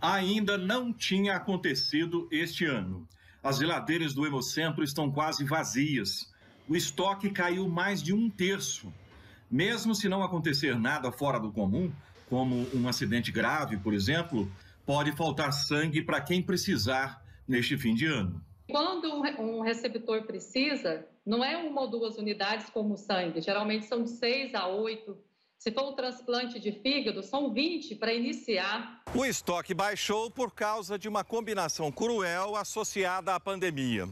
ainda não tinha acontecido este ano. As geladeiras do Hemocentro estão quase vazias. O estoque caiu mais de um terço. Mesmo se não acontecer nada fora do comum, como um acidente grave, por exemplo, pode faltar sangue para quem precisar neste fim de ano. Quando um receptor precisa, não é uma ou duas unidades como o sangue, geralmente são de seis a oito se for um transplante de fígado, são 20 para iniciar. O estoque baixou por causa de uma combinação cruel associada à pandemia.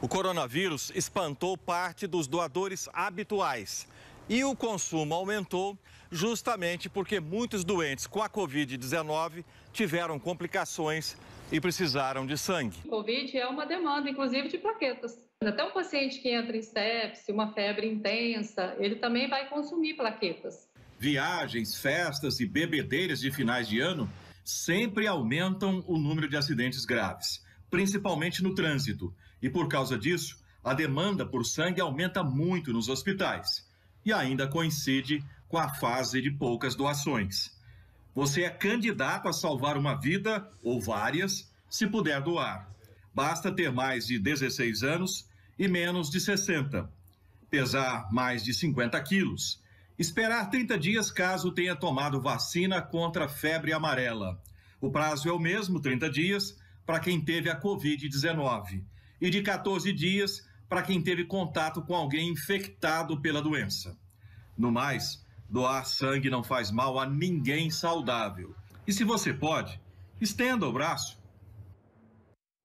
O coronavírus espantou parte dos doadores habituais e o consumo aumentou justamente porque muitos doentes com a Covid-19 tiveram complicações e precisaram de sangue. Covid é uma demanda, inclusive, de plaquetas. Até um paciente que entra em sepse, uma febre intensa, ele também vai consumir plaquetas viagens, festas e bebedeiras de finais de ano sempre aumentam o número de acidentes graves, principalmente no trânsito. E por causa disso, a demanda por sangue aumenta muito nos hospitais. E ainda coincide com a fase de poucas doações. Você é candidato a salvar uma vida ou várias, se puder doar. Basta ter mais de 16 anos e menos de 60. Pesar mais de 50 quilos Esperar 30 dias caso tenha tomado vacina contra febre amarela. O prazo é o mesmo, 30 dias, para quem teve a Covid-19 e de 14 dias para quem teve contato com alguém infectado pela doença. No mais, doar sangue não faz mal a ninguém saudável. E se você pode, estenda o braço.